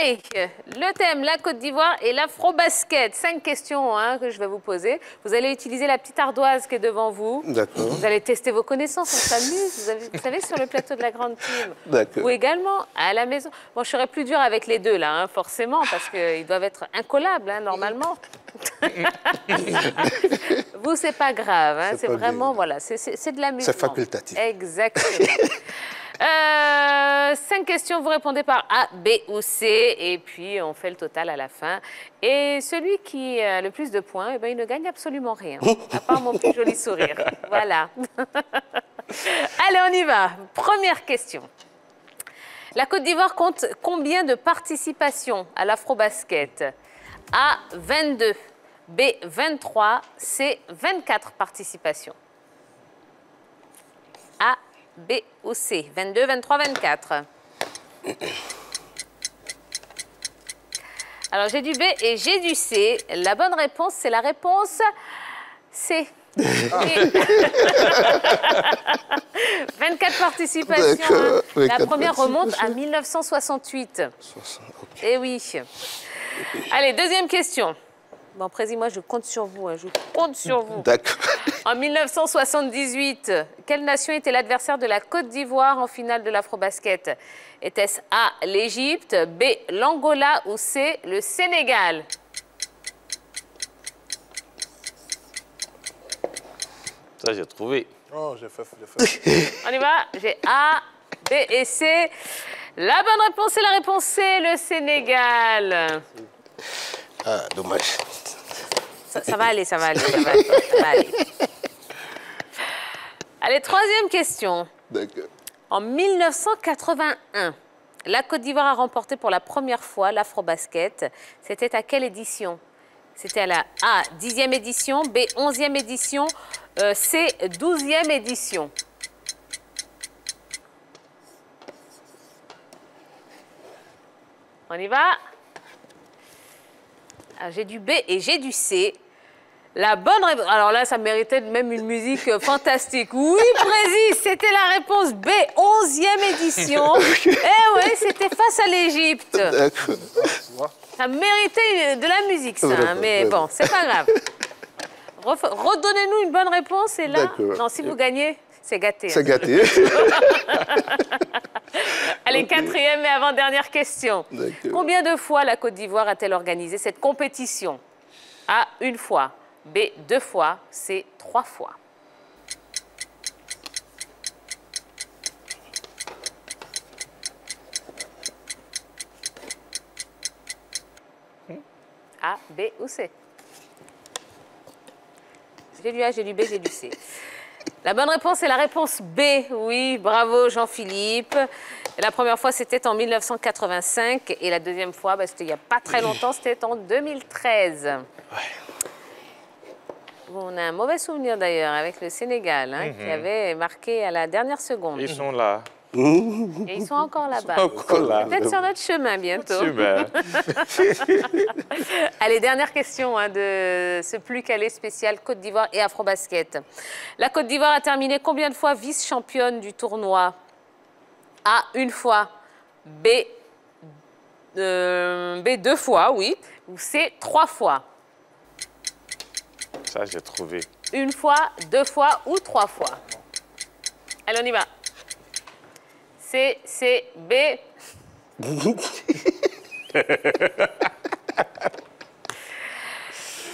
Allez, le thème, la Côte d'Ivoire et l'afro-basket. Cinq questions hein, que je vais vous poser. Vous allez utiliser la petite ardoise qui est devant vous. D'accord. Vous allez tester vos connaissances, on s'amuse. Vous, avez- vous savez, sur le plateau de la grande team. D'accord. Ou également à la maison. Bon, je serais plus dur avec les deux, là, hein, forcément, parce qu'ils doivent être incollables, hein, normalement. vous, c'est pas grave. C'est vraiment, bien. voilà, c'est- de l'amusement. C'est facultatif. Exactement. Euh, cinq questions, vous répondez par A, B ou C, et puis on fait le total à la fin. Et celui qui a le plus de points, eh ben, il ne gagne absolument rien, à part mon plus joli sourire. Voilà. Allez, on y va. Première question. La Côte d'Ivoire compte combien de participations à l'afro-basket? A, 22, B, 23, C, 24 participations. B ou C? 22, 23, 24. Alors j'ai du B et j'ai du C. La bonne réponse, c'est la réponse C. Et- 24 participations. Hein. La 24 première remonte à participations. 1968. 60, ok. Eh oui. Allez, deuxième question. Bon, Président, moi, je compte sur vous. hein, je compte sur vous. D'accord. En 1978, quelle nation était l'adversaire de la Côte d'Ivoire en finale de l'Afrobasket? Était-ce A, l'Égypte, B, l'Angola ou C, le Sénégal? Ça, j'ai trouvé. Oh, j'ai fait, j'ai fait. On y va J'ai A, B et C. La bonne réponse est la réponse C, le Sénégal. Ah, dommage. Ça, ça va aller, ça va aller, ça va aller. ça va aller. Allez, troisième question. D'accord. En 1981, la Côte d'Ivoire a remporté pour la première fois l'Afrobasket. C'était à quelle édition? C'était à la A, 10e édition, B, 11e édition, euh, C, 12e édition. On y va? Ah, J'ai du B et j'ai du C. La bonne réponse. Alors là, ça méritait même une musique fantastique. Oui, Précis, c'était la réponse B, 11e édition. eh oui, c'était face à l'Égypte. Ça méritait de la musique, ça. hein, mais bon, c'est pas grave. Redonnez-nous une bonne réponse et là. Non, si vous gagnez, c'est gâté. C'est hein. gâté. Allez, quatrième et avant-dernière question. Combien de fois la Côte d'Ivoire a-t-elle organisé cette compétition? A, une fois. B, deux fois. C, trois fois. A, B ou C? J'ai du A, j'ai du B, j'ai du C. La bonne réponse est la réponse B. Oui, bravo Jean-Philippe. La première fois, c'était en 1985 et la deuxième fois, bah, c'était il n'y a pas très longtemps, c'était en 2013. Bon, on a un mauvais souvenir d'ailleurs avec le Sénégal, hein, qui avait marqué à la dernière seconde. Ils sont là. Et ils sont encore là-bas. Peut-être sur notre chemin bientôt. Super. Allez, dernière question hein, de ce plus calé spécial Côte d'Ivoire et Afrobasket. La Côte d'Ivoire a terminé combien de fois vice-championne du tournoi? A, une fois. B, euh, B, deux fois, oui. Ou C, trois fois. Ça, j'ai trouvé. Une fois, deux fois ou trois fois. Allez, on y va. C, C, B.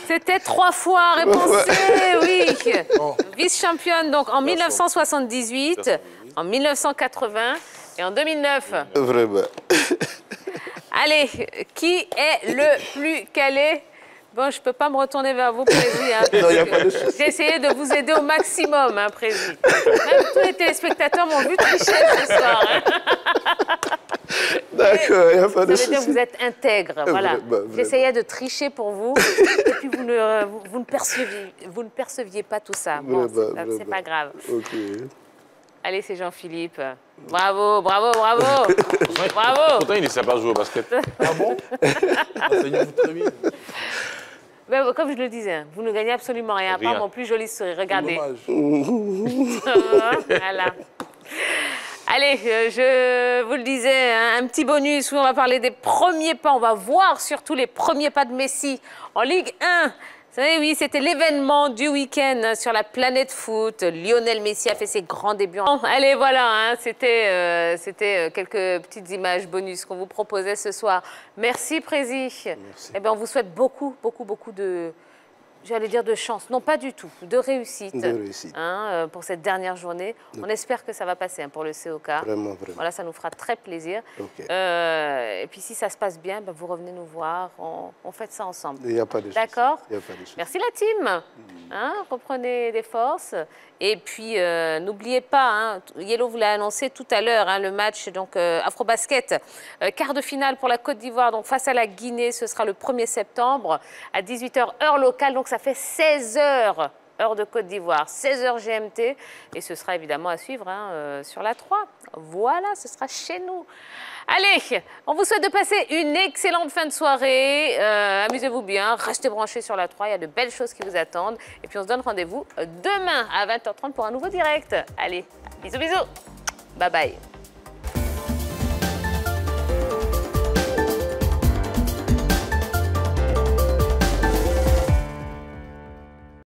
C'était trois fois, réponse C, oui. Vice-championne, donc en 1978, en 1980 et en 2009. Vraiment. Allez, qui est le plus calé Bon, je ne peux pas me retourner vers vous, Prési. hein, parce Non, y a que pas de souci. J'ai essayé de vous aider au maximum, hein, Prési. Même tous les téléspectateurs m'ont vu tricher ce soir. hein. D'accord, il n'y a pas de Ça veut dire que souci. vous êtes intègre, voilà. Vraiment. J'essayais de tricher pour vous, et puis vous ne, vous, vous ne, perceviez, vous ne perceviez pas tout ça. Bon, Vraiment, c'est- c'est vraiment. pas grave. Ok. Allez, c'est Jean-Philippe. Bravo, bravo, bravo. bravo. Pourtant, il ne sait pas jouer au basket. Ah bon? Enseignez-vous très bien. Ben, comme je le disais, vous ne gagnez absolument rien, à part Rien. mon plus joli sourire. Regardez. Dommage. voilà. Allez, euh, je vous le disais, hein, un petit bonus où on va parler des premiers pas. On va voir surtout les premiers pas de Messi en Ligue 1. Savez, oui, c'était l'événement du week-end hein, sur la planète foot. Lionel Messi a fait ses grands débuts. Bon, allez, voilà, hein, c'était euh, c'était, euh, quelques petites images bonus qu'on vous proposait ce soir. Merci, Prési. Merci. Eh bien, on vous souhaite beaucoup, beaucoup, beaucoup de, j'allais dire de chance. Non, pas du tout, de réussite. De réussite. hein, euh, pour cette dernière journée. On espère que ça va passer hein, pour le COK. Vraiment, vraiment. Voilà, ça nous fera très plaisir. Euh, et puis si ça se passe bien, ben, vous revenez nous voir, on, on fait ça ensemble. Il n'y a pas de. D'accord. Merci la team. Hein, reprenez des forces. Et puis, euh, n'oubliez pas, Yellow vous l'a annoncé tout à l'heure, le match donc euh, Afrobasket, quart de finale pour la Côte d'Ivoire, donc face à la Guinée, ce sera le 1er septembre à 18h heure locale, donc ça fait 16 heures heure de Côte d'Ivoire, 16h GMT, et ce sera évidemment à suivre hein, euh, sur la 3. Voilà, ce sera chez nous. Allez, on vous souhaite de passer une excellente fin de soirée. Euh, Amusez-vous bien, restez branchés sur la 3, il y a de belles choses qui vous attendent. Et puis on se donne rendez-vous demain à 20h30 pour un nouveau direct. Allez, bisous bisous. Bye bye.